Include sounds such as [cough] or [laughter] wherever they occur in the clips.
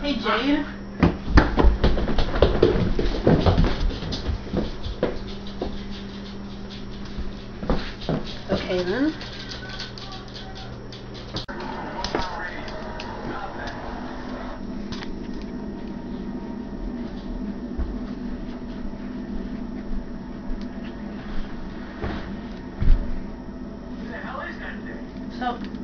Hey, Jade. Okay, then. So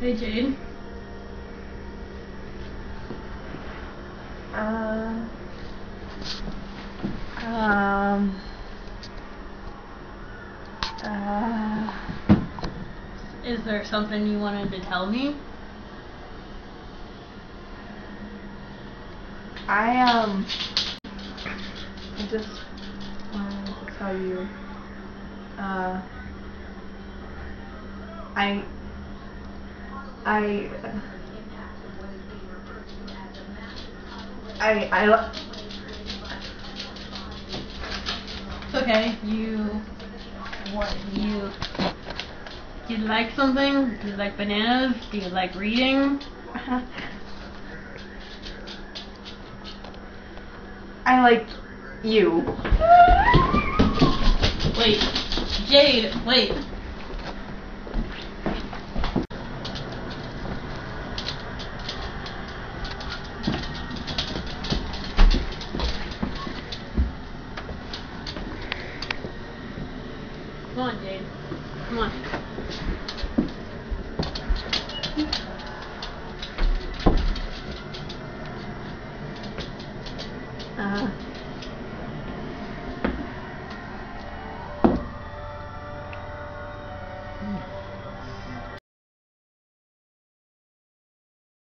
Hey Jade. Uh, um, uh, Is there something you wanted to tell me? I, um, I just wanted to tell you, uh, I, I, I, I, It's okay. You. What? You. Do you like something? Do you like bananas? Do you like reading? [laughs] I like you. Wait. Jade, wait. on, Dave. Come on. Uh.